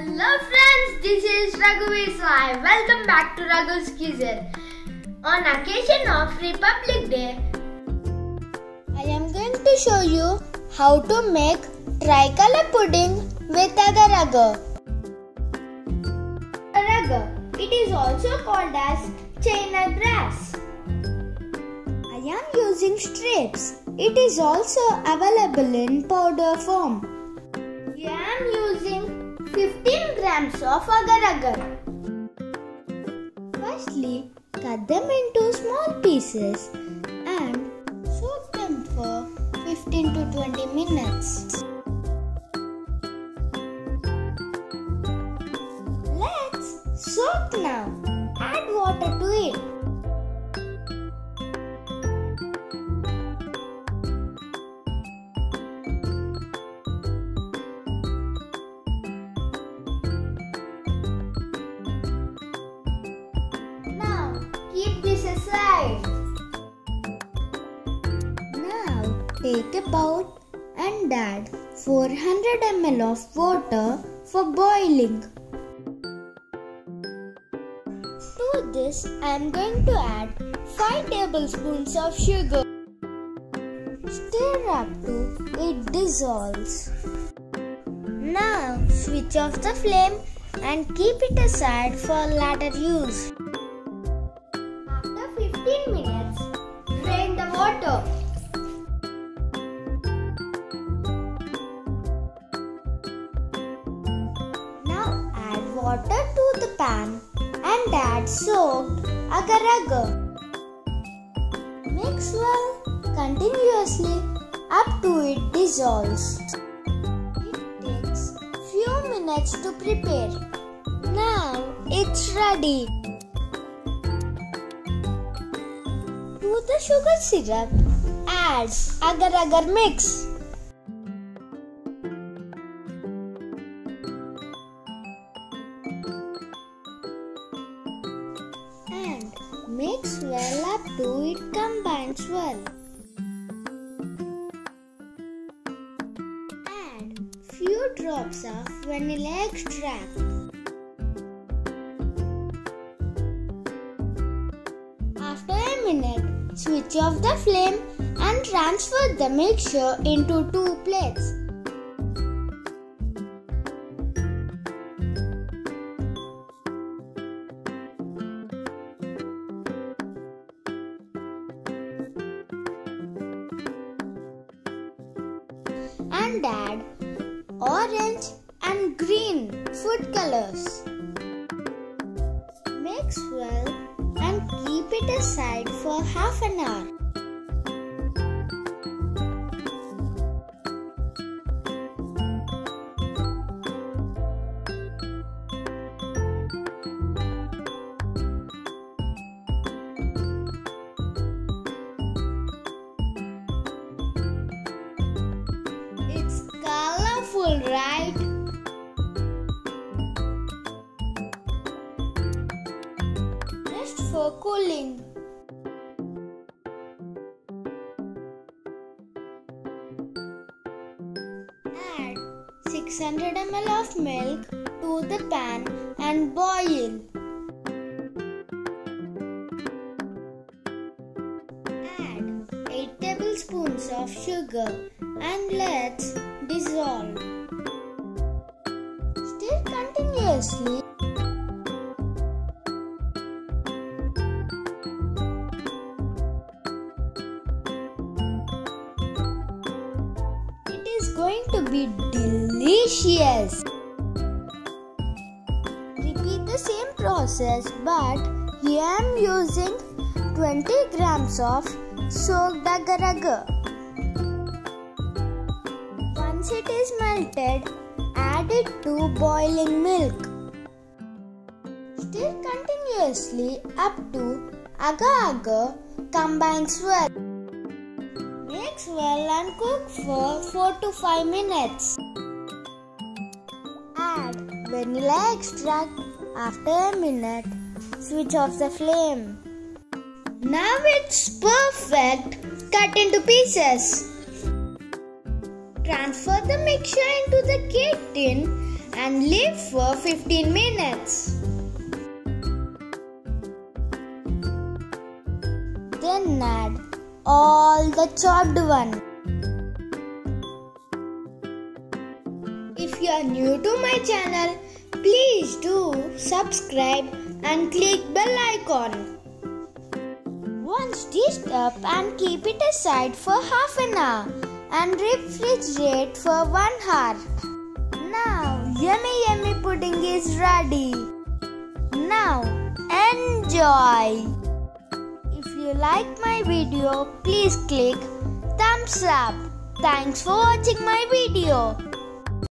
Hello friends, this is Raghuveer Sai. Welcome back to Raghu's Kitchen. On occasion of Republic Day, I am going to show you how to make tricolor pudding with agar agar. Agar, it is also called as China grass. I am using strips. It is also available in powder form. Grams of agar agar. Firstly, cut them into small pieces and soak them for 15 to 20 minutes. Aside. Now, take a bowl and add 400 ml of water for boiling. To this, I am going to add 5 tablespoons of sugar. Stir up to it dissolves. Now, switch off the flame and keep it aside for later use. After 15 minutes, drain the water. Now add water to the pan and add soaked agar agar. Mix well continuously up to it dissolves. It takes few minutes to prepare. Now it's ready. To the sugar syrup, add agar agar mix. And mix well up to it combines well. Add few drops of vanilla extract. Switch off the flame and transfer the mixture into two plates. And add orange and green food colors. Aside for half an hour. It's colorful, right? For cooling. 600 ml of milk to the pan and boil. Add 8 tablespoons of sugar and let's dissolve. Stir continuously. Going to be delicious. Repeat the same process but here I am using 20 grams of soaked agar agar. Once it is melted, add it to boiling milk. Stir continuously up to agar agar combines well. Well and cook for 4 to 5 minutes. Add vanilla extract after a minute. Switch off the flame. Now it's perfect. Cut into pieces. Transfer the mixture into the cake tin and leave for 15 minutes. Then add all the chopped one. If you are new to my channel, please do subscribe and click bell icon. Once dished up and keep it aside for half an hour and refrigerate for 1 hour. Now yummy yummy pudding is ready. Now enjoy! You like my video, please click thumbs up. Thanks for watching my video.